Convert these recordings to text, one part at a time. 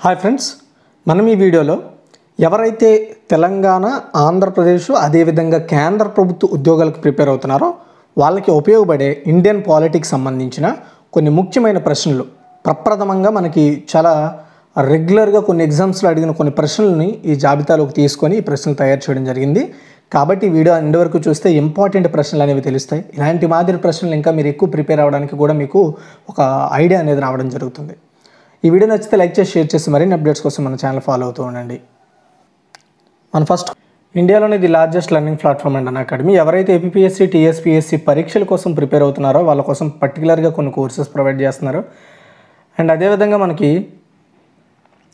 Hi friends మనం ఈ వీడియోలో ఎవరైతే తెలంగాణ ఆంధ్రప్రదేశ్ అదేవిధంగా కేంద్ర ప్రభుత్వ ఉద్యోగాలకు ప్రిపేర్ అవుతున్నారో వాళ్ళకి ఉపయోగపడే ఇండియన్ పాలిటిక్స్ సంబంధించిన కొన్ని ముఖ్యమైన ప్రశ్నలు. ప్రప్రథమంగా మనకి చాలా రెగ్యులర్గా కొన్ని ఎగ్జామ్స్లో అడిగిన కొన్ని ప్రశ్నలని ఈ జాబితాలోకి తీసుకొని ఈ ప్రశ్నలు తయారు చేయడం జరిగింది. కాబట్టి ఈ వీడియో ఎండ్ వరకు చూస్తే ఇంపార్టెంట్ ప్రశ్నలు అనేవి తెలుస్తాయి. ఇలాంటి మాదిరి ప్రశ్నలు ఇంకా మీరు ఎక్కువ ప్రిపేర్ అవ్వడానికి కూడా మీకు ఒక ఐడియా అనేది రావడం జరుగుతుంది. ఈ వీడియో నచ్చితే లైక్ చేసి షేర్ చేసి మరిన్ని అప్డేట్స్ కోసం మన ఛానల్ ఫాలో అవుతూ ఉండండి. మన ఫస్ట్ ఇండియాలోని the largest learning platform and Unacademy ఎవరైతే ఏపీఎస్సీ టీఎస్పీఎస్సీ పరీక్షల కోసం ప్రిపేర్ అవుతున్నారో వాళ్ళ కోసం పర్టికులర్గా కొన్ని కోర్సెస్ ప్రొవైడ్ చేస్తున్నారు. అండ్ అదేవిధంగా మనకి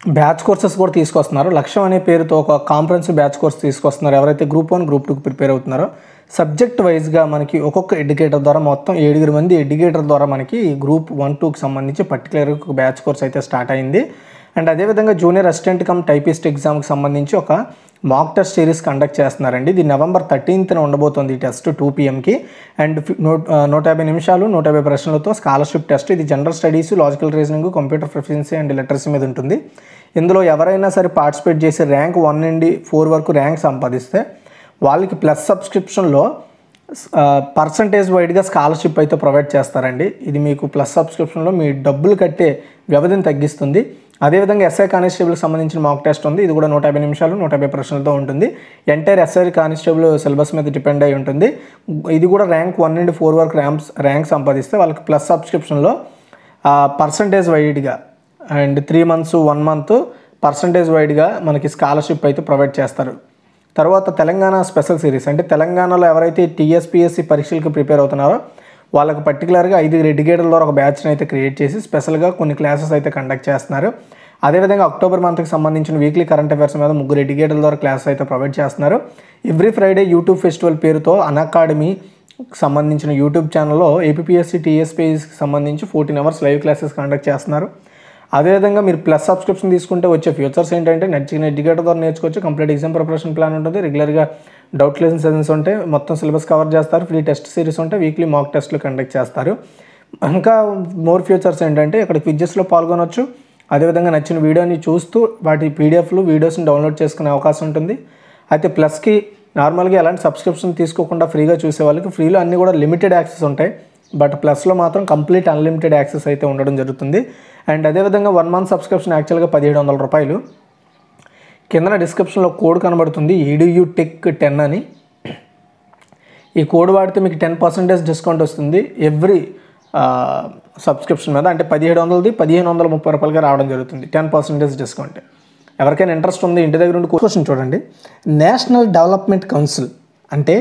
బ్యాచ్ కోర్సెస్ కూడా తీసుకొస్తున్నారు. లక్ష్యం అనే పేరుతో ఒక కాంప్రహెన్సివ్ బ్యాచ్ కోర్స్ తీసుకొస్తున్నారు. ఎవరైతే గ్రూప్ వన్ గ్రూప్ టూకి ప్రిపేర్ అవుతున్నారో సబ్జెక్ట్ వైజ్గా మనకి ఒక్కొక్క ఎడ్యుకేటర్ ద్వారా మొత్తం ఏడుగురు మంది ఎడ్యుకేటర్ ద్వారా మనకి గ్రూప్ వన్ టూకి సంబంధించి పర్టికులర్గా ఒక బ్యాచ్ కోర్స్ అయితే స్టార్ట్ అయింది. అండ్ అదేవిధంగా జూనియర్ అసిస్టెంట్ కమ్ టైపిస్ట్ ఎగ్జామ్కి సంబంధించి ఒక మాక్ టెస్ట్ సిరీస్ కండక్ట్ చేస్తున్నారండి. ఇది నవంబర్ థర్టీన్త్న ఉండబోతుంది ఈ టెస్ట్ టూ పిఎంకి అండ్ నూట నూట యాభై నిమిషాలు నూట యాభై ప్రశ్నలతో స్కాలర్షిప్ టెస్ట్ ఇది general studies logical reasoning computer proficiency and literacy మీద ఉంటుంది. ఇందులో ఎవరైనా సరే పార్టిసిపేట్ చేసి ర్యాంక్ వన్ నుండి ఫోర్ వరకు ర్యాంక్ సంపాదిస్తే వాళ్ళకి ప్లస్ సబ్స్క్రిప్షన్లో పర్సంటేజ్ వైడ్గా స్కాలర్షిప్ అయితే ప్రొవైడ్ చేస్తారండి. ఇది మీకు ప్లస్ సబ్స్క్రిప్షన్లో మీ డబ్బులు కట్టే వ్యవధిని తగ్గిస్తుంది. అదేవిధంగా ఎస్ఐ కానిస్టేబుల్కి సంబంధించిన మాక్ టెస్ట్ ఉంది. ఇది కూడా నూట యాభై నిమిషాలు నూట యాభై ప్రశ్నలతో ఉంటుంది. ఎంటైర్ ఎస్ఐ కానిస్టేబుల్ సిలబస్ మీద డిపెండ్ అయి ఉంటుంది. ఇది కూడా ర్యాంక్ వన్ నుండి ఫోర్ వరకు ర్యాంక్స్ ర్యాంక్ సంపాదిస్తే వాళ్ళకి ప్లస్ సబ్స్క్రిప్షన్లో పర్సంటేజ్ వైడ్గా and three months one month percentage వైడ్గా మనకి స్కాలర్షిప్ అయితే ప్రొవైడ్ చేస్తారు. తర్వాత తెలంగాణ స్పెషల్ సిరీస్. అంటే తెలంగాణలో ఎవరైతే టీఎస్పీఎస్సి పరీక్షలకు ప్రిపేర్ అవుతున్నారో వాళ్ళకి పర్టికులర్గా ఐదు ఎడ్యుకేటర్ల ద్వారా ఒక బ్యాచ్ని అయితే క్రియేట్ చేసి స్పెషల్గా కొన్ని క్లాసెస్ అయితే కండక్ట్ చేస్తున్నారు. అదేవిధంగా అక్టోబర్ మంత్కి సంబంధించిన వీక్లీ కరెంట్ అఫైర్స్ మీద ముగ్గురు ఎడ్యుకేటర్ల ద్వారా క్లాసెస్ అయితే ప్రొవైడ్ చేస్తున్నారు. ఎవ్రీ ఫ్రైడే యూట్యూబ్ ఫెస్టివల్ పేరుతో అనకాడమీ అకాడమీ సంబంధించిన యూట్యూబ్ ఛానల్లో ఏపీఎస్సి టీఎస్పీఎస్కి సంబంధించి fourteen hours live classes conduct చేస్తున్నారు. అదేవిధంగా మీరు ప్లస్ సబ్స్క్రిప్షన్ తీసుకుంటే వచ్చే ఫ్యూచర్స్ ఏంటంటే నచ్చిన ఎడ్యుకేటర్ ద్వారా నేర్చుకోవచ్చు. కంప్లీట్ ఎగ్జామ్ ప్రిపరేషన్ ప్లాన్ ఉంటుంది. రెగ్యులర్గా డౌట్ లెసన్ సెషన్స్ ఉంటాయి మొత్తం సిలబస్ కవర్ చేస్తారు. ఫ్రీ టెస్ట్ సిరీస్ ఉంటాయి వీక్లీ మాక్ టెస్ట్లు కండక్ట్ చేస్తారు. ఇంకా మోర్ ఫ్యూచర్స్ ఏంటంటే ఇక్కడ క్విజెస్లో పాల్గొనవచ్చు అదేవిధంగా నచ్చిన వీడియోని చూస్తూ వాటి పీడిఎఫ్లు వీడియోస్ని డౌన్లోడ్ చేసుకునే అవకాశం ఉంటుంది. అయితే ప్లస్కి నార్మల్గా ఎలాంటి సబ్స్క్రిప్షన్ తీసుకోకుండా ఫ్రీగా చూసే వాళ్ళకి ఫ్రీలో అన్నీ కూడా లిమిటెడ్ యాక్సెస్ ఉంటాయి. బట్ ప్లస్లో మాత్రం కంప్లీట్ అన్లిమిటెడ్ యాక్సెస్ అయితే ఉండడం జరుగుతుంది. అండ్ అదేవిధంగా వన్ మంత్ సబ్స్క్రిప్షన్ యాక్చువల్గా పదిహేడు వందల రూపాయలు. కింద డిస్క్రిప్షన్లో కోడ్ కనబడుతుంది ఏడియు టెక్ టెన్ అని. ఈ కోడ్ వాడితే మీకు టెన్ పర్సెంటేజ్ డిస్కౌంట్ వస్తుంది ఎవ్రీ సబ్స్క్రిప్షన్ మీద. అంటే పదిహేడు వందలది పదిహేను వందల ముప్పై రూపాయలుగా రావడం జరుగుతుంది టెన్ పర్సెంటేజ్ డిస్కౌంట్ ఎవరికైనా ఇంట్రెస్ట్ ఉంది ఇంటి దగ్గర ఉండి క్వశ్చన్ చూడండి. నేషనల్ డెవలప్మెంట్ కౌన్సిల్ అంటే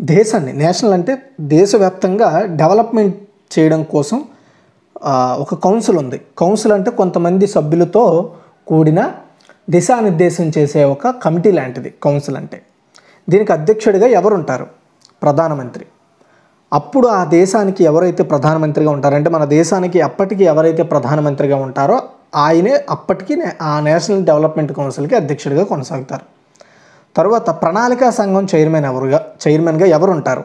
దేశాన్ని నేషనల్ అంటే దేశవ్యాప్తంగా డెవలప్మెంట్ చేయడం కోసం ఒక కౌన్సిల్ ఉంది. కౌన్సిల్ అంటే కొంతమంది సభ్యులతో కూడిన దిశానిర్దేశం చేసే ఒక కమిటీ లాంటిది కౌన్సిల్ అంటే. దీనికి అధ్యక్షుడిగా ఎవరుంటారు? ప్రధానమంత్రి. అప్పుడు ఆ దేశానికి ఎవరైతే ప్రధానమంత్రిగా ఉంటారంటే మన దేశానికి అప్పటికి ఎవరైతే ప్రధానమంత్రిగా ఉంటారో ఆయనే అప్పటికి ఆ నేషనల్ డెవలప్మెంట్ కౌన్సిల్కి అధ్యక్షుడిగా కొనసాగుతారు. తర్వాత ప్రణాళికా సంఘం చైర్మన్ ఎవరుగా చైర్మన్గా ఎవరు ఉంటారు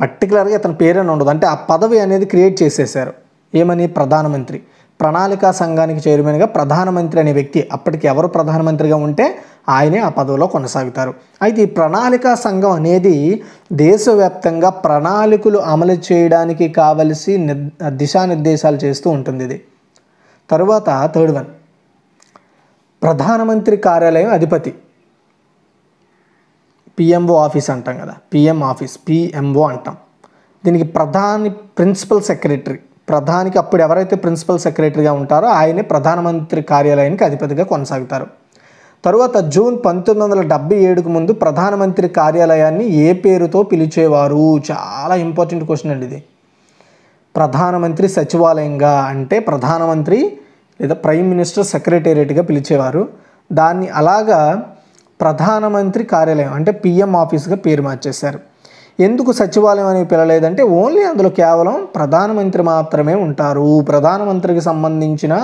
పర్టికులర్గా అతని పేరేనే ఉండదు. అంటే ఆ పదవి అనేది క్రియేట్ చేసేసారు. ఏమని? ప్రధానమంత్రి. ప్రణాళికా సంఘానికి చైర్మన్గా ప్రధానమంత్రి అనే వ్యక్తి అప్పటికి ఎవరు ప్రధానమంత్రిగా ఉంటే ఆయనే ఆ పదవిలో కొనసాగుతారు. అయితే ఈ ప్రణాళికా సంఘం అనేది దేశవ్యాప్తంగా ప్రణాళికలు అమలు చేయడానికి కావలసి దిశానిర్దేశాలు చేస్తూ ఉంటుంది ఇది. తరువాత థర్డ్ వన్. ప్రధానమంత్రి కార్యాలయం అధిపతి. పిఎంఓ ఆఫీస్ అంటాం కదా. పిఎం ఆఫీస్ పిఎంఓ అంటాం. దీనికి ప్రధాని ప్రిన్సిపల్ సెక్రటరీ. ప్రధానికి అప్పుడు ఎవరైతే ప్రిన్సిపల్ సెక్రటరీగా ఉంటారో ఆయనే ప్రధానమంత్రి కార్యాలయానికి అధిపతిగా కొనసాగుతారు. తరువాత జూన్ పంతొమ్మిది వందల డెబ్బై ఏడుకు ముందు ప్రధానమంత్రి కార్యాలయాన్ని ఏ పేరుతో పిలిచేవారు? చాలా ఇంపార్టెంట్ క్వశ్చన్ అండి ఇది. ప్రధానమంత్రి సచివాలయంగా అంటే ప్రధానమంత్రి లేదా ప్రైమ్ మినిస్టర్ సెక్రటేరియట్గా పిలిచేవారు. దాన్ని అలాగా ప్రధానమంత్రి కార్యాలయం అంటే పిఎం ఆఫీస్గా పేరు మార్చేశారు. ఎందుకు సచివాలయం అని పిలలేదంటే ఓన్లీ అందులో కేవలం ప్రధానమంత్రి మాత్రమే ఉంటారు. ప్రధానమంత్రికి సంబంధించిన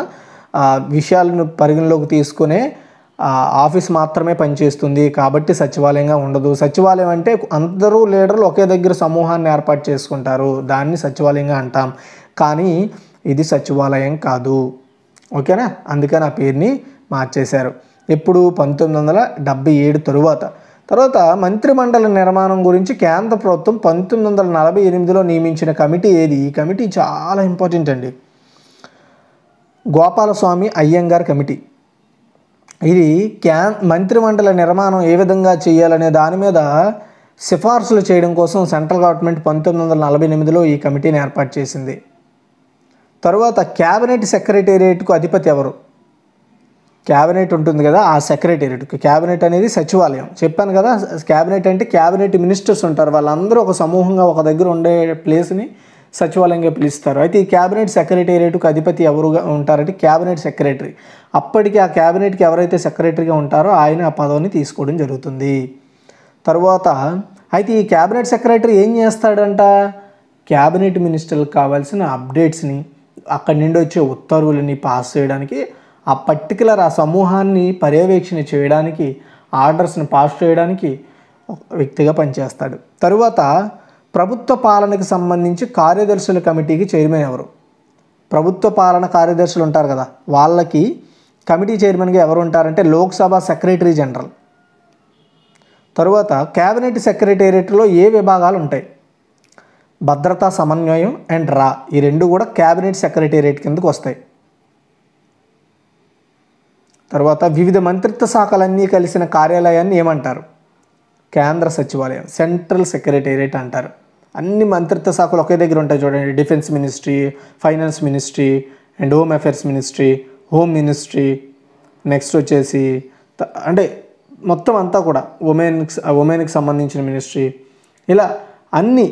విషయాలను పరిగణలోకి తీసుకునే ఆఫీస్ మాత్రమే పనిచేస్తుంది. కాబట్టి సచివాలయంగా ఉండదు. సచివాలయం అంటే అందరూ లీడర్లు ఒకే దగ్గర సమూహాన్ని ఏర్పాటు చేసుకుంటారు. దాన్ని సచివాలయంగా అంటాం. కానీ ఇది సచివాలయం కాదు. ఓకేనా? అందుకని ఆ పేరుని మార్చేశారు. ఎప్పుడు పంతొమ్మిది వందల డెబ్బై ఏడు తరువాత తర్వాత మంత్రిమండలి నిర్మాణం గురించి కేంద్ర ప్రభుత్వం పంతొమ్మిది వందల నలభై ఎనిమిదిలో నియమించిన కమిటీ ఏది? ఈ కమిటీ చాలా ఇంపార్టెంట్ అండి. గోపాలస్వామి అయ్యంగార్ కమిటీ. ఇది క్యా మంత్రిమండలి నిర్మాణం ఏ విధంగా చేయాలనే దాని మీద సిఫార్సులు చేయడం కోసం సెంట్రల్ గవర్నమెంట్ పంతొమ్మిది వందల నలభై ఎనిమిదిలో ఈ కమిటీని ఏర్పాటు చేసింది. తరువాత క్యాబినెట్ సెక్రటేరియట్కు అధిపతి ఎవరు? క్యాబినెట్ ఉంటుంది కదా ఆ సెక్రటేరియట్. క్యాబినెట్ అనేది సచివాలయం. చెప్పాను కదా క్యాబినెట్ అంటే క్యాబినెట్ మినిస్టర్స్ ఉంటారు. వాళ్ళందరూ ఒక సమూహంగా ఒక దగ్గర ఉండే ప్లేస్ని సచివాలయంగా పిలుస్తారు. అయితే ఈ క్యాబినెట్ సెక్రటేరియట్కు అధిపతి ఎవరుగా ఉంటారంటే క్యాబినెట్ సెక్రటరీ. అప్పటికి ఆ క్యాబినెట్కి ఎవరైతే సెక్రటరీగా ఉంటారో ఆయన ఆ పదవిని తీసుకోవడం జరుగుతుంది. తర్వాత అయితే ఈ క్యాబినెట్ సెక్రటరీ ఏం చేస్తాడంట? క్యాబినెట్ మినిస్టర్లకు కావాల్సిన అప్డేట్స్ని అక్కడి నుండి వచ్చే ఉత్తర్వులని పాస్ చేయడానికి ఆ పర్టికులర్ ఆ సమూహాన్ని పర్యవేక్షణ చేయడానికి ఆర్డర్స్ని పాస్ చేయడానికి వ్యక్తిగా పనిచేస్తాడు. తరువాత ప్రభుత్వ పాలనకు సంబంధించి కార్యదర్శుల కమిటీకి చైర్మన్ ఎవరు? ప్రభుత్వ పాలన కార్యదర్శులు ఉంటారు కదా వాళ్ళకి కమిటీ చైర్మన్గా ఎవరు ఉంటారంటే లోక్సభ సెక్రటరీ జనరల్. తరువాత క్యాబినెట్ సెక్రటేరియట్లో ఏ విభాగాలు ఉంటాయి? భద్రతా సమన్వయం అండ్ రా. ఈ రెండు కూడా క్యాబినెట్ సెక్రటేరియట్ కిందకు వస్తాయి. తర్వాత వివిధ మంత్రిత్వ శాఖలన్నీ కలిసిన కార్యాలయాన్ని ఏమంటారు? కేంద్ర సచివాలయం సెంట్రల్ సెక్రటేరియట్ అంటారు. అన్ని మంత్రిత్వ శాఖలు ఒకే దగ్గర ఉంటాయి చూడండి. Defence ministry finance ministry and home affairs ministry home ministry next వచ్చేసి అంటే మొత్తం అంతా కూడా ఉమెన్కి ఉమెన్కి సంబంధించిన మినిస్ట్రీ. ఇలా అన్ని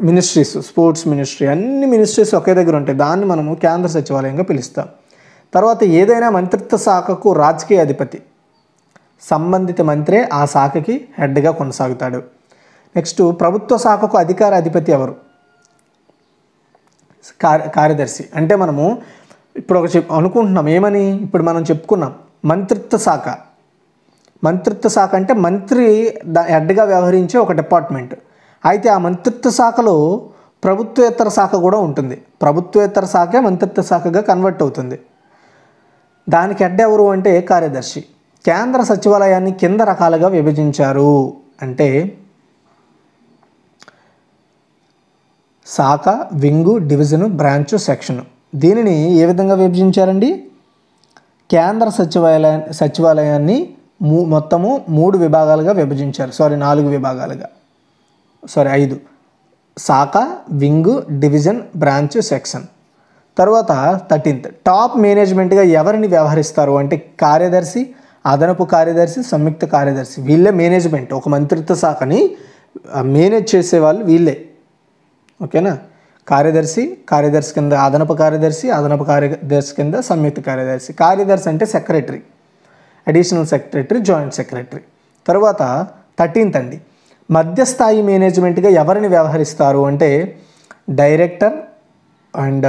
మినిస్ట్రీస్ స్పోర్ట్స్ మినిస్ట్రీ అన్ని మినిస్ట్రీస్ ఒకే దగ్గర ఉంటాయి. దాన్ని మనము కేంద్ర సచివాలయంగా పిలుస్తాం. తర్వాత ఏదైనా మంత్రిత్వ శాఖకు రాజకీయ అధిపతి సంబంధిత మంత్రే ఆ శాఖకి హెడ్గా కొనసాగుతాడు. నెక్స్ట్ ప్రభుత్వ శాఖకు అధికార అధిపతి ఎవరు? కార్యదర్శి. అంటే మనము ఇప్పుడు ఒక చెప్ అనుకుంటున్నాం ఏమని? ఇప్పుడు మనం చెప్పుకున్నాం మంత్రిత్వ శాఖ. మంత్రిత్వ శాఖ అంటే మంత్రి హెడ్గా వ్యవహరించే ఒక డిపార్ట్మెంట్. అయితే ఆ మంత్రిత్వ శాఖలో ప్రభుత్వేతర శాఖ కూడా ఉంటుంది. ప్రభుత్వేతర శాఖే మంత్రిత్వ శాఖగా కన్వర్ట్ అవుతుంది. దానికి అడ్డెవరు అంటే కార్యదర్శి. కేంద్ర సచివాలయాన్ని కింద రకాలుగా విభజించారు. అంటే శాఖ వింగు డివిజను బ్రాంచ్ సెక్షన్. దీనిని ఏ విధంగా విభజించారండి? కేంద్ర సచివాలయ సచివాలయాన్ని మూ మొత్తము మూడు విభాగాలుగా విభజించారు. సారీ నాలుగు విభాగాలుగా. సారీ ఐదు. శాఖ వింగు డివిజన్ బ్రాంచ్ సెక్షన్. తర్వాత థర్టీన్త్. టాప్ మేనేజ్మెంట్గా ఎవరిని వ్యవహరిస్తారు అంటే కార్యదర్శి అదనపు కార్యదర్శి సంయుక్త కార్యదర్శి. వీళ్ళే మేనేజ్మెంట్. ఒక మంత్రిత్వ శాఖని మేనేజ్ మేనేజ్ చేసేవాళ్ళు వీళ్ళే. ఓకేనా? కార్యదర్శి కార్యదర్శి కింద అదనపు కార్యదర్శి అదనపు కార్యదర్శి కింద సంయుక్త కార్యదర్శి. కార్యదర్శి అంటే secretary. Additional secretary joint secretary. తర్వాత థర్టీన్త్ అండి. మధ్యస్థాయి మేనేజ్మెంట్గా ఎవరిని వ్యవహరిస్తారు అంటే డైరెక్టర్ అండ్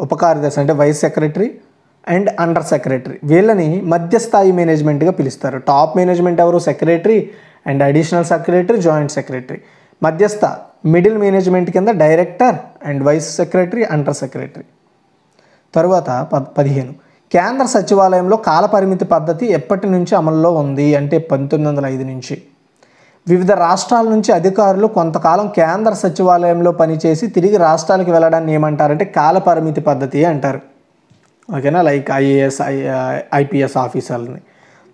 ఉపకార్యదర్శి అంటే vice secretary and under secretary. వీళ్ళని మధ్యస్థాయి మేనేజ్మెంట్గా పిలుస్తారు. టాప్ మేనేజ్మెంట్ ఎవరు? Secretary and additional secretary joint secretary మధ్యస్థ మిడిల్ మేనేజ్మెంట్ కింద director and vice secretary under secretary తరువాత పద్ పదిహేను. కేంద్ర సచివాలయంలో కాలపరిమితి పద్ధతి ఎప్పటి నుంచి అమల్లో ఉంది? అంటే పంతొమ్మిది వందల ఐదు నుంచి. వివిధ రాష్ట్రాల నుంచి అధికారులు కొంతకాలం కేంద్ర సచివాలయంలో పనిచేసి తిరిగి రాష్ట్రాలకు వెళ్ళడాన్ని ఏమంటారంటే కాలపరిమితి పద్ధతి అంటారు. ఓకేనా? లైక్ ఐఏఎస్ ఐ ఐపీఎస్ ఆఫీసర్లని.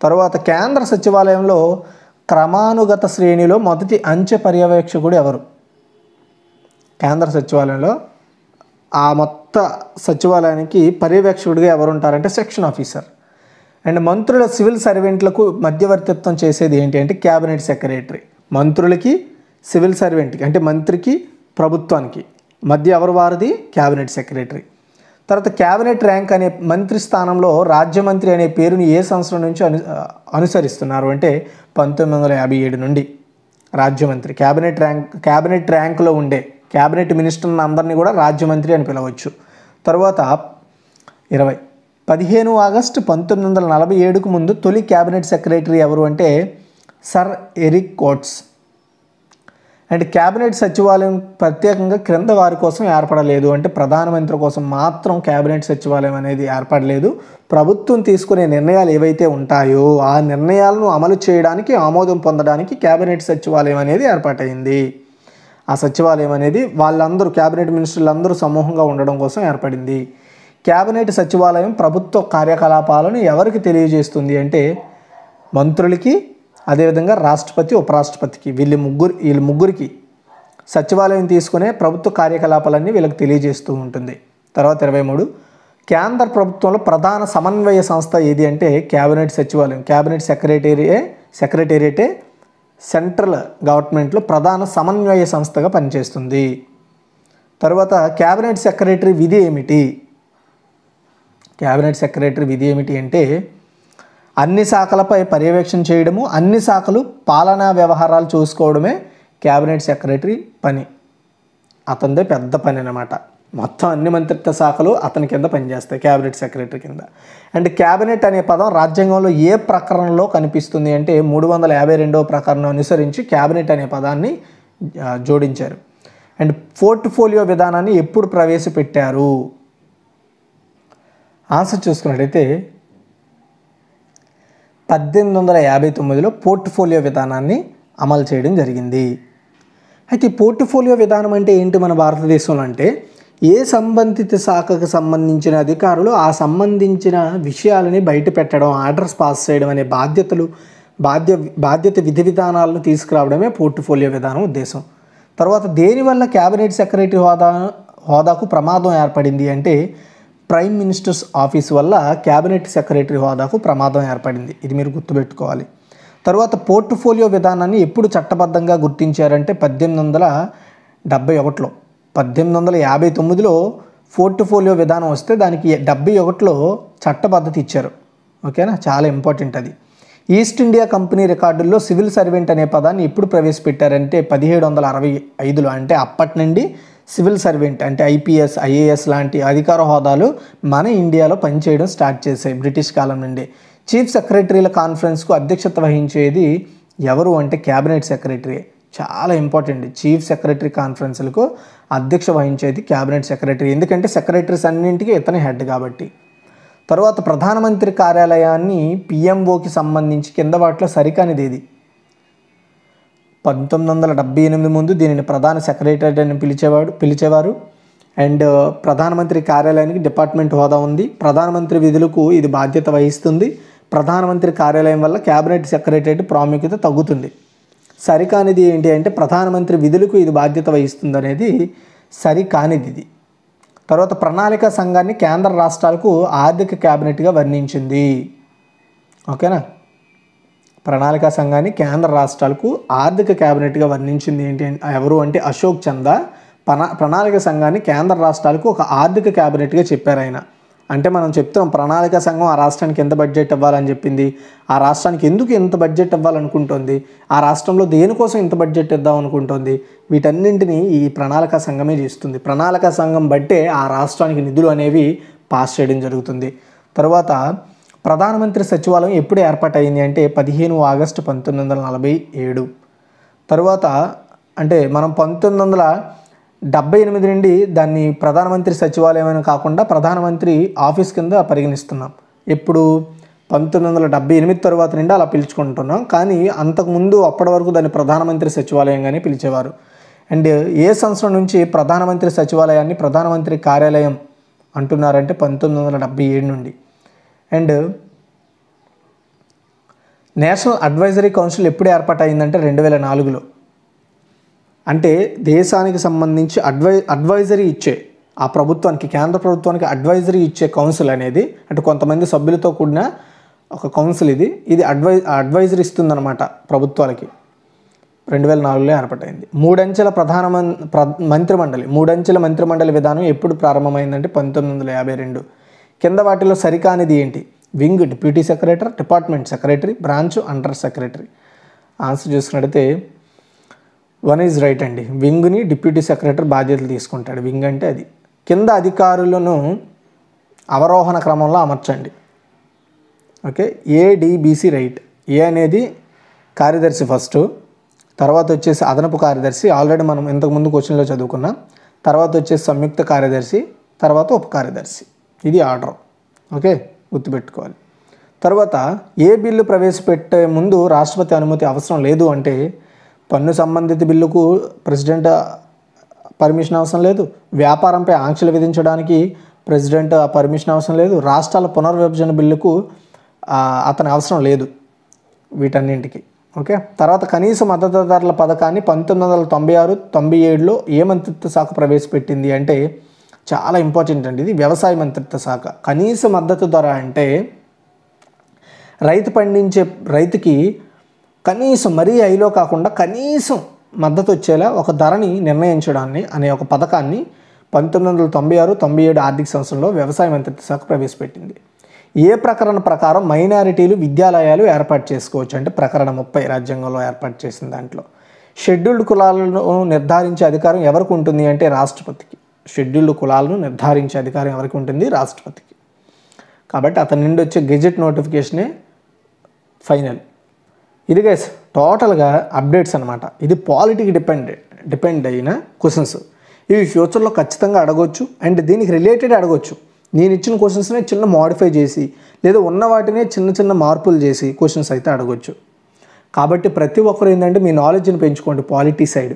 తర్వాత కేంద్ర సచివాలయంలో క్రమానుగత శ్రేణిలో మొదటి అంచె పర్యవేక్షకుడు ఎవరు? కేంద్ర సచివాలయంలో ఆ మొత్త సచివాలయానికి పర్యవేక్షకుడిగా ఎవరు ఉంటారంటే సెక్షన్ ఆఫీసర్. అండ్ మంత్రుల సివిల్ సర్వెంట్లకు మధ్యవర్తిత్వం చేసేది ఏంటి అంటే క్యాబినెట్ సెక్రటరీ. మంత్రులకి సివిల్ సర్వెంట్కి అంటే మంత్రికి ప్రభుత్వానికి. మధ్య ఎవరు వారిది? Cabinet secretary. తర్వాత క్యాబినెట్ ర్యాంక్ అనే మంత్రి స్థానంలో రాజ్య మంత్రి అనే పేరుని ఏ సంవత్సరం నుంచి అను అనుసరిస్తున్నారు అంటే పంతొమ్మిది వందల యాభై ఏడు నుండి రాజ్యమంత్రి క్యాబినెట్ ర్యాంక్ క్యాబినెట్ ర్యాంకులో ఉండే క్యాబినెట్ మినిస్టర్ని అందరినీ కూడా రాజ్యమంత్రి అని పిలవచ్చు. తర్వాత ఇరవై పదిహేను ఆగస్టు పంతొమ్మిది వందల నలభై ఏడుకు ముందు తొలి క్యాబినెట్ సెక్రటరీ ఎవరు అంటే Sir Eric Coates. And cabinet సచివాలయం ప్రత్యేకంగా క్రింద వారి కోసం ఏర్పడలేదు. అంటే ప్రధానమంత్రి కోసం మాత్రం క్యాబినెట్ సచివాలయం అనేది ఏర్పడలేదు. ప్రభుత్వం తీసుకునే నిర్ణయాలు ఏవైతే ఉంటాయో ఆ నిర్ణయాలను అమలు చేయడానికి ఆమోదం పొందడానికి క్యాబినెట్ సచివాలయం అనేది ఏర్పాటైంది ఆ సచివాలయం అనేది వాళ్ళందరూ క్యాబినెట్ మినిస్టర్లు అందరూ సమూహంగా ఉండడం కోసం ఏర్పడింది. క్యాబినెట్ సచివాలయం ప్రభుత్వ కార్యకలాపాలను ఎవరికి తెలియజేస్తుంది అంటే మంత్రులకి అదేవిధంగా రాష్ట్రపతి ఉపరాష్ట్రపతికి వీళ్ళు ముగ్గురు వీళ్ళ ముగ్గురికి సచివాలయం తీసుకునే ప్రభుత్వ కార్యకలాపాలన్నీ వీళ్ళకి తెలియజేస్తూ ఉంటుంది. తర్వాత ఇరవై మూడు కేంద్ర ప్రభుత్వంలో ప్రధాన సమన్వయ సంస్థ ఏది అంటే క్యాబినెట్ సచివాలయం. క్యాబినెట్ సెక్రటేరియే సెక్రటేరియటే సెంట్రల్ గవర్నమెంట్లో ప్రధాన సమన్వయ సంస్థగా పనిచేస్తుంది. తర్వాత క్యాబినెట్ సెక్రటరీ విధి ఏమిటి? క్యాబినెట్ సెక్రటరీ విధి ఏమిటి అంటే అన్ని శాఖలపై పర్యవేక్షణ చేయడము అన్ని శాఖలు పాలనా వ్యవహారాలు చూసుకోవడమే క్యాబినెట్ సెక్రటరీ పని. అతనిదే పెద్ద పని అనమాట మొత్తం అన్ని మంత్రిత్వ శాఖలు అతని కింద పనిచేస్తాయి క్యాబినెట్ సెక్రటరీ కింద. అండ్ క్యాబినెట్ అనే పదం రాజ్యాంగంలో ఏ ప్రకరణలో కనిపిస్తుంది అంటే మూడు వందల యాభై రెండవ ప్రకరణం అనుసరించి క్యాబినెట్ అనే పదాన్ని జోడించారు. అండ్ పోర్ట్ఫోలియో విధానాన్ని ఎప్పుడు ప్రవేశపెట్టారు? ఆన్సర్ చూసుకున్నట్లయితే పద్దెనిమిది వందల యాభై తొమ్మిదిలో పోర్ట్ఫోలియో విధానాన్ని అమలు చేయడం జరిగింది. అయితే పోర్ట్ఫోలియో విధానం అంటే ఏంటి మన భారతదేశంలో అంటే ఏ సంబంధిత శాఖకు సంబంధించిన అధికారులు ఆ సంబంధించిన విషయాలని బయట పెట్టడం ఆర్డర్స్ పాస్ చేయడం అనే బాధ్యతలు బాధ్య బాధ్యత విధి విధానాలను తీసుకురావడమే పోర్ట్ఫోలియో విధానం ఉద్దేశం. తర్వాత దేనివల్ల క్యాబినెట్ సెక్రటరీ హోదా హోదాకు ప్రమాదం ఏర్పడింది అంటే ప్రైమ్ మినిస్టర్స్ ఆఫీస్ వల్ల క్యాబినెట్ సెక్రటరీ హోదాకు ప్రమాదం ఏర్పడింది. ఇది మీరు గుర్తుపెట్టుకోవాలి. తర్వాత పోర్ట్ఫోలియో విధానాన్ని ఎప్పుడు చట్టబద్ధంగా గుర్తించారంటే పద్దెనిమిది వందల డెబ్బై ఒకటిలో. పద్దెనిమిది వందల యాభై తొమ్మిదిలో పోర్ట్ఫోలియో విధానం వస్తే దానికి డెబ్బై ఒకటిలో చట్టబద్ధత ఇచ్చారు. ఓకేనా? చాలా ఇంపార్టెంట్ అది. ఈస్ట్ ఇండియా కంపెనీ రికార్డుల్లో సివిల్ సర్వెంట్ అనే పదాన్ని ఎప్పుడు ప్రవేశపెట్టారంటే పదిహేడు వందల అరవై ఐదులో. అంటే అప్పటి నుండి సివిల్ సర్వెంట్ అంటే ఐపీఎస్ ఐఏఎస్ లాంటి అధికార హోదాలు మన ఇండియాలో పనిచేయడం స్టార్ట్ చేశాయి బ్రిటిష్ కాలం నుండి. చీఫ్ సెక్రటరీల కాన్ఫరెన్స్కు అధ్యక్షత వహించేది ఎవరు అంటే క్యాబినెట్ సెక్రటరీ. చాలా ఇంపార్టెంట్. చీఫ్ సెక్రటరీ కాన్ఫరెన్స్లకు అధ్యక్ష వహించేది క్యాబినెట్ సెక్రటరీ. ఎందుకంటే సెక్రటరీస్ అన్నింటికి ఇతనే హెడ్ కాబట్టి. తర్వాత ప్రధానమంత్రి కార్యాలయాన్ని పిఎంఓకి సంబంధించి కింద వాటిలో సరికానిది ఏది? పంతొమ్మిది వందల డెబ్బై ఎనిమిది ముందు దీనిని ప్రధాన సెక్రటరీ అని పిలిచేవాడు పిలిచేవారు. అండ్ uh, ప్రధానమంత్రి కార్యాలయానికి డిపార్ట్మెంట్ హోదా ఉంది. ప్రధానమంత్రి విధులకు ఇది బాధ్యత వహిస్తుంది. ప్రధానమంత్రి కార్యాలయం వల్ల క్యాబినెట్ సెక్రటరీ ప్రాముఖ్యత తగ్గుతుంది. సరికానిది ఏంటి అంటే ప్రధానమంత్రి విధులకు ఇది బాధ్యత వహిస్తుంది అనేది సరికానిది ఇది. తర్వాత ప్రణాళిక సంఘాన్ని కేంద్ర రాష్ట్రాలకు ఆర్థిక క్యాబినెట్గా వర్ణించింది. ఓకేనా? ప్రణాళిక సంఘాన్ని కేంద్ర రాష్ట్రాలకు ఆర్థిక క్యాబినెట్గా వర్ణించింది ఏంటి ఎవరు అంటే అశోక్ చందా. ప్రణా ప్రణాళిక సంఘాన్ని కేంద్ర రాష్ట్రాలకు ఒక ఆర్థిక క్యాబినెట్గా చెప్పారు ఆయన. అంటే మనం చెప్తాం ప్రణాళిక సంఘం ఆ రాష్ట్రానికి ఎంత బడ్జెట్ ఇవ్వాలని చెప్పింది. ఆ రాష్ట్రానికి ఎందుకు ఎంత బడ్జెట్ ఇవ్వాలనుకుంటుంది? ఆ రాష్ట్రంలో దేనికోసం ఇంత బడ్జెట్ ఇద్దాం అనుకుంటోంది? వీటన్నింటినీ ఈ ప్రణాళిక సంఘమే చేస్తుంది. ప్రణాళిక సంఘం బట్టే ఆ రాష్ట్రానికి నిధులు అనేవి పాస్ చేయడం జరుగుతుంది. తర్వాత ప్రధానమంత్రి సచివాలయం ఎప్పుడు ఏర్పాటైంది అంటే పదిహేను ఆగస్టు పంతొమ్మిది వందల నలభై ఏడు. తరువాత అంటే మనం పంతొమ్మిది వందల డెబ్బై ఎనిమిది నుండి దాన్ని ప్రధానమంత్రి సచివాలయం అని కాకుండా ప్రధానమంత్రి ఆఫీస్ కింద పరిగణిస్తున్నాం. ఎప్పుడు పంతొమ్మిది వందల డెబ్బై ఎనిమిది తర్వాత నుండి అలా పిలుచుకుంటున్నాం. కానీ అంతకుముందు అప్పటి వరకు దాన్ని ప్రధానమంత్రి సచివాలయంగానే పిలిచేవారు. అండ్ ఏ సంవత్సరం నుంచి ప్రధానమంత్రి సచివాలయాన్ని ప్రధానమంత్రి కార్యాలయం అంటున్నారంటే పంతొమ్మిది వందల డెబ్బై ఏడు నుండి. అండ్ నేషనల్ అడ్వైజరీ కౌన్సిల్ ఎప్పుడు ఏర్పాటైందంటే రెండు వేల నాలుగులో. అంటే దేశానికి సంబంధించి అడ్వై అడ్వైజరీ ఇచ్చే ఆ ప్రభుత్వానికి కేంద్ర ప్రభుత్వానికి అడ్వైజరీ ఇచ్చే కౌన్సిల్ అనేది అంటే కొంతమంది సభ్యులతో కూడిన ఒక కౌన్సిల్ ఇది ఇది అడ్వై అడ్వైజరీ ఇస్తుందన్నమాట ప్రభుత్వాలకి. రెండు వేల నాలుగులో ఏర్పాటైంది. మూడంచెల ప్రధాన మం- ప్ర మంత్రిమండలి మూడంచెల మంత్రిమండలి విధానం ఎప్పుడు ప్రారంభమైందంటే పంతొమ్మిది వందల యాభై రెండు. కింద వాటిలో సరికానిది ఏంటి? Wing deputy secretary department secretary branch under secretary. Answer చూసుకున్నట్టయితే వన్ ఈజ్ రైట్ అండి. వింగ్ని డిప్యూటీ సెక్రటరీ బాధ్యతలు తీసుకుంటాడు. వింగ్ అంటే అది. కింద అధికారులను అవరోహణ క్రమంలో అమర్చండి. ఓకే? ADBC right. ఏ అనేది కార్యదర్శి ఫస్ట్. తర్వాత వచ్చేసి అదనపు కార్యదర్శి. ఆల్రెడీ మనం ఇంతకుముందు క్వశ్చన్లో చదువుకున్నాం. తర్వాత వచ్చేసి సంయుక్త కార్యదర్శి. తర్వాత ఉప కార్యదర్శి. ఇది ఆర్డర్. ఓకే? గుర్తుపెట్టుకోవాలి. తర్వాత ఏ బిల్లు ప్రవేశపెట్టే ముందు రాష్ట్రపతి అనుమతి అవసరం లేదు అంటే పన్ను సంబంధిత బిల్లుకు ప్రెసిడెంట్ పర్మిషన్ అవసరం లేదు. వ్యాపారంపై ఆంక్షలు విధించడానికి ప్రెసిడెంట్ పర్మిషన్ అవసరం లేదు. రాష్ట్రాల పునర్విభజన బిల్లుకు అతని అవసరం లేదు వీటన్నింటికి. ఓకే? తర్వాత కనీస మద్దతు ధరల పథకాన్ని పంతొమ్మిది వందల తొంభై ఆరు తొంభై ఏడులో ఏ మంత్రిత్వ శాఖ ప్రవేశపెట్టింది అంటే చాలా ఇంపార్టెంట్ అండి. ఇది వ్యవసాయ మంత్రిత్వ శాఖ. కనీస మద్దతు ధర అంటే రైతు పండించే రైతుకి కనీసం మరీ ఐలో కాకుండా కనీసం మద్దతు వచ్చేలా ఒక ధరని నిర్ణయించడాన్ని అనే ఒక పథకాన్ని పంతొమ్మిది వందల తొంభై ఆరు తొంభై ఏడు ఆర్థిక సంవత్సరంలో వ్యవసాయ మంత్రిత్వ శాఖ ప్రవేశపెట్టింది. ఏ ప్రకరణ ప్రకారం మైనారిటీలు విద్యాలయాలు ఏర్పాటు చేసుకోవచ్చు అంటే ప్రకరణ ముప్పై రాజ్యాంగంలో ఏర్పాటు చేసిన దాంట్లో. షెడ్యూల్డ్ కులాలను నిర్ధారించే అధికారం ఎవరికి ఉంటుంది అంటే రాష్ట్రపతికి. షెడ్యూల్డ్ కులాలను నిర్ధారించే అధికారం ఎవరికి ఉంటుంది? రాష్ట్రపతికి. కాబట్టి అతని నుండి వచ్చే గెజెట్ నోటిఫికేషనే ఫైనల్. ఇది గైస్ టోటల్గా అప్డేట్స్ అనమాట ఇది పాలిటీకి డిపెండ్ డిపెండ్ అయిన క్వశ్చన్స్. ఇవి ఫ్యూచర్లో ఖచ్చితంగా అడగొచ్చు అండ్ దీనికి రిలేటెడ్ అడగొచ్చు. నేను ఇచ్చిన క్వశ్చన్స్నే చిన్న మాడిఫై చేసి లేదా ఉన్న వాటినే చిన్న చిన్న మార్పులు చేసి క్వశ్చన్స్ అయితే అడగొచ్చు. కాబట్టి ప్రతి ఒక్కరు ఏంటంటే మీ నాలెడ్జ్ని పెంచుకోండి పాలిటీ సైడ్.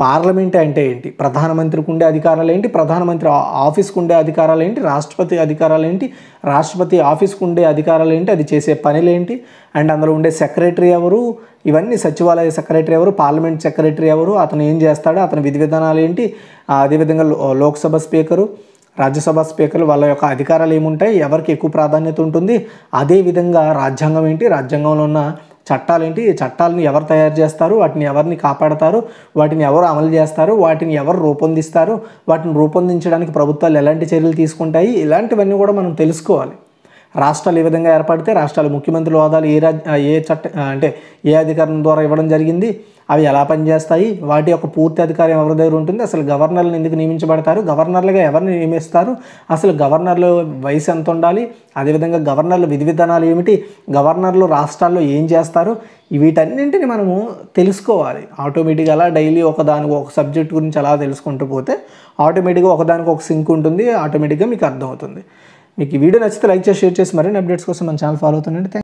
పార్లమెంట్ అంటే ఏంటి? ప్రధానమంత్రికి ఉండే అధికారాలు ఏంటి? ప్రధానమంత్రి ఆ- ఉండే అధికారాలు ఏంటి? రాష్ట్రపతి అధికారాలు ఏంటి? రాష్ట్రపతి ఆఫీస్కు ఉండే అధికారాలు ఏంటి? అది చేసే పనులేంటి? అండ్ అందులో ఉండే సెక్రటరీ ఎవరు? ఇవన్నీ సచివాలయ సెక్రటరీ ఎవరు? పార్లమెంట్ సెక్రటరీ ఎవరు? అతను ఏం చేస్తాడు? అతని విధి విధానాలు ఏంటి? అదేవిధంగా లో- లోక్సభ స్పీకరు రాజ్యసభ స్పీకర్లు వాళ్ళ యొక్క అధికారాలు ఏముంటాయి? ఎవరికి ఎక్కువ ప్రాధాన్యత ఉంటుంది? అదేవిధంగా రాజ్యాంగం ఏంటి? రాజ్యాంగంలో ఉన్న చట్టాలు ఏంటి చట్టాలను ఎవరు తయారు చేస్తారు? వాటిని ఎవరిని కాపాడతారు? వాటిని ఎవరు అమలు చేస్తారు? వాటిని ఎవరు రూపొందిస్తారు? వాటిని రూపొందించడానికి ప్రభుత్వాలు ఎలాంటి చర్యలు తీసుకుంటాయి? ఇలాంటివన్నీ కూడా మనం తెలుసుకోవాలి. రాష్ట్రాలు ఏ విధంగా ఏర్పడితే రాష్ట్రాలు ముఖ్యమంత్రుల హోదాలు ఏ రాజ్ ఏ చట్ట అంటే ఏ అధికారం ద్వారా ఇవ్వడం జరిగింది అవి ఎలా పనిచేస్తాయి వాటి యొక్క పూర్తి అధికారం ఎవరి దగ్గర ఉంటుంది అసలు గవర్నర్లు ఎందుకు నియమించబడతారు గవర్నర్లుగా ఎవరిని నియమిస్తారు అసలు గవర్నర్లు వయసు ఎంత ఉండాలి అదేవిధంగా గవర్నర్లు విధి విధానాలు ఏమిటి గవర్నర్లు రాష్ట్రాల్లో ఏం చేస్తారు వీటన్నింటిని మనము తెలుసుకోవాలి. ఆటోమేటిక్గా అలా డైలీ ఒకదానికి ఒక సబ్జెక్ట్ గురించి అలా తెలుసుకుంటూ పోతే ఆటోమేటిక్గా ఒకదానికి ఒక సింక్ ఉంటుంది ఆటోమేటిక్గా మీకు అర్థమవుతుంది. మీకు ఈ వీడియో నచ్చితే లైక్ చేసి షేర్ చేసి మరిన్ని అప్డేట్స్ కోసం మన ఛానల్ ఫాలో అవుతుండండి.